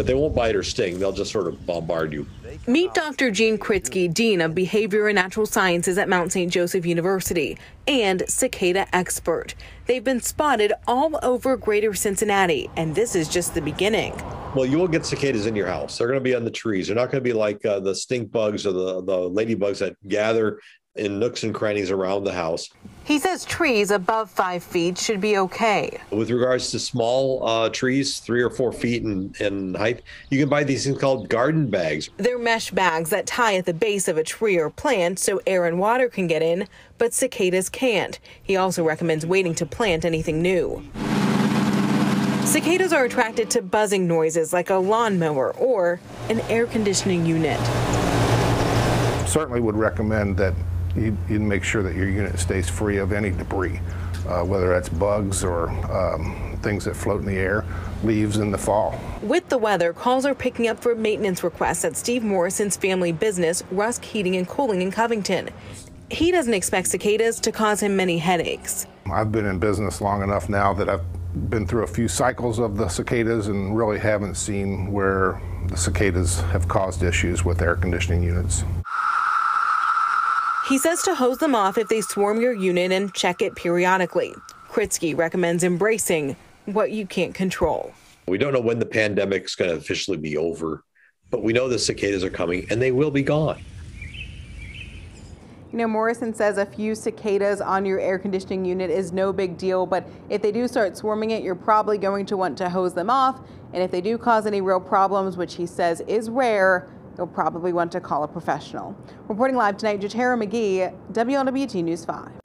but they won't bite or sting. They'll just sort of bombard you. Meet Dr. Gene Kritsky, Dean of Behavior and Natural Sciences at Mount St. Joseph University and cicada expert. They've been spotted all over greater Cincinnati, and this is just the beginning. Well, you will get cicadas in your house. They're going to be on the trees. They're not going to be like uh, the stink bugs or the, the ladybugs that gather in nooks and crannies around the house. He says trees above five feet should be okay. With regards to small uh, trees, three or four feet in, in height, you can buy these things called garden bags. They're mesh bags that tie at the base of a tree or plant so air and water can get in, but cicadas can't. He also recommends waiting to plant anything new. Cicadas are attracted to buzzing noises like a lawnmower or an air conditioning unit. Certainly would recommend that you, you make sure that your unit stays free of any debris, uh, whether that's bugs or um, things that float in the air, leaves in the fall. With the weather, calls are picking up for maintenance requests at Steve Morrison's family business, Rusk Heating and Cooling in Covington. He doesn't expect cicadas to cause him many headaches. I've been in business long enough now that I've been through a few cycles of the cicadas and really haven't seen where the cicadas have caused issues with air conditioning units. He says to hose them off if they swarm your unit and check it periodically. Kritsky recommends embracing what you can't control. We don't know when the pandemic is going to officially be over, but we know the cicadas are coming and they will be gone. You know, Morrison says a few cicadas on your air conditioning unit is no big deal, but if they do start swarming it, you're probably going to want to hose them off. And if they do cause any real problems, which he says is rare, you'll probably want to call a professional. Reporting live tonight, Jatera McGee, WLWT News 5.